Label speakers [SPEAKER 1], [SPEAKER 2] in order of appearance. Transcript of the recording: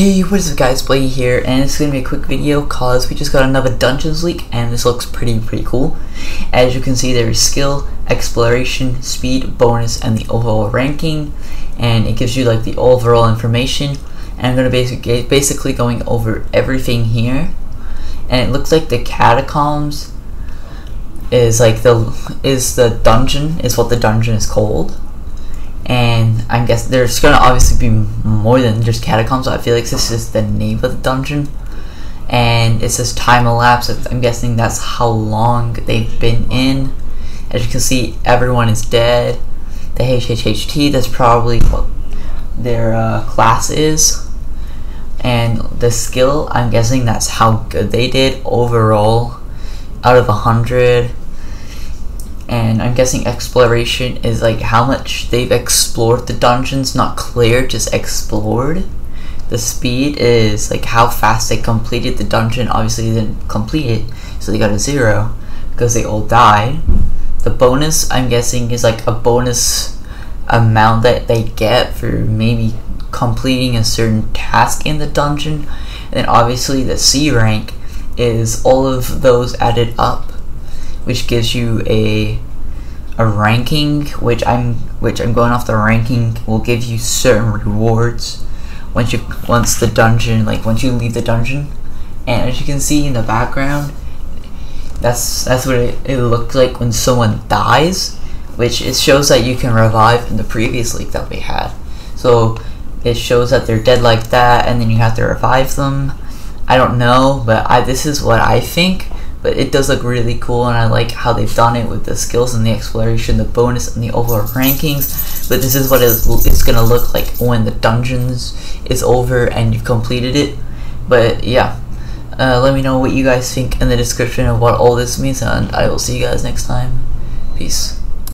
[SPEAKER 1] Hey, what is up guys, Blade here, and it's going to be a quick video cause we just got another Dungeons leak, and this looks pretty, pretty cool. As you can see, there is skill, exploration, speed, bonus, and the overall ranking, and it gives you like the overall information, and I'm going to basically, basically going over everything here, and it looks like the catacombs is like the, is the dungeon, is what the dungeon is called and I guess there's gonna obviously be more than just catacombs. I feel like this is the name of the dungeon, and it says time elapsed. I'm guessing that's how long they've been in. As you can see, everyone is dead. The HHHT, that's probably what their uh, class is, and the skill. I'm guessing that's how good they did overall, out of a hundred and I'm guessing exploration is like how much they've explored the dungeons, not clear, just explored. The speed is like how fast they completed the dungeon. Obviously, they didn't complete it, so they got a zero because they all died. The bonus, I'm guessing, is like a bonus amount that they get for maybe completing a certain task in the dungeon. And then obviously, the C rank is all of those added up which gives you a a ranking which I'm which I'm going off the ranking will give you certain rewards once you once the dungeon like once you leave the dungeon. And as you can see in the background that's that's what it, it looks like when someone dies which it shows that you can revive in the previous leak that we had. So it shows that they're dead like that and then you have to revive them. I don't know but I this is what I think but it does look really cool and I like how they've done it with the skills and the exploration, the bonus and the overall rankings. But this is what it's gonna look like when the dungeons is over and you've completed it. But yeah, uh, let me know what you guys think in the description of what all this means and I will see you guys next time. Peace.